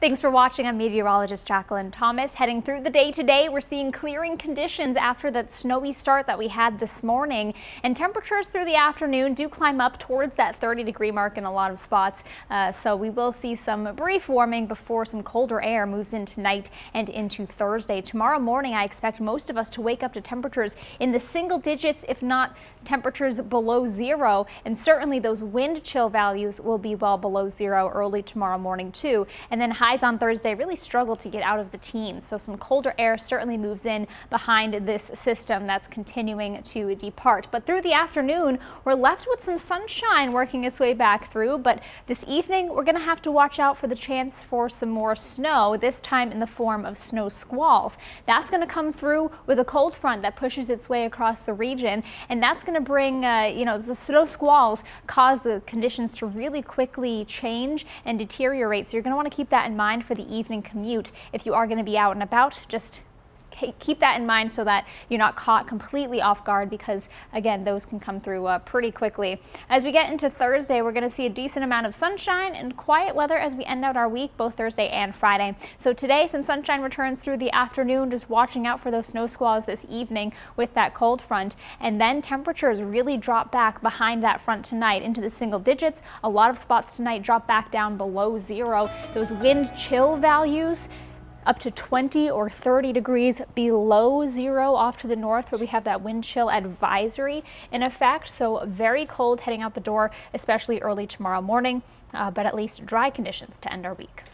Thanks for watching. I'm meteorologist Jacqueline Thomas. Heading through the day today, we're seeing clearing conditions after that snowy start that we had this morning. And temperatures through the afternoon do climb up towards that 30 degree mark in a lot of spots. Uh, so we will see some brief warming before some colder air moves in tonight and into Thursday. Tomorrow morning, I expect most of us to wake up to temperatures in the single digits, if not temperatures below zero. And certainly those wind chill values will be well below zero early tomorrow morning too. And then high highs on Thursday really struggled to get out of the teens. So some colder air certainly moves in behind this system that's continuing to depart. But through the afternoon, we're left with some sunshine working its way back through. But this evening, we're going to have to watch out for the chance for some more snow, this time in the form of snow squalls. That's going to come through with a cold front that pushes its way across the region. And that's going to bring, uh, you know, the snow squalls cause the conditions to really quickly change and deteriorate. So you're going to want to keep that in mind for the evening commute. If you are going to be out and about, just keep that in mind so that you're not caught completely off guard because again those can come through uh, pretty quickly. As we get into Thursday we're going to see a decent amount of sunshine and quiet weather as we end out our week both Thursday and Friday. So today some sunshine returns through the afternoon just watching out for those snow squalls this evening with that cold front and then temperatures really drop back behind that front tonight into the single digits. A lot of spots tonight drop back down below zero. Those wind chill values up to 20 or 30 degrees below zero off to the north where we have that wind chill advisory in effect. So very cold heading out the door, especially early tomorrow morning, uh, but at least dry conditions to end our week.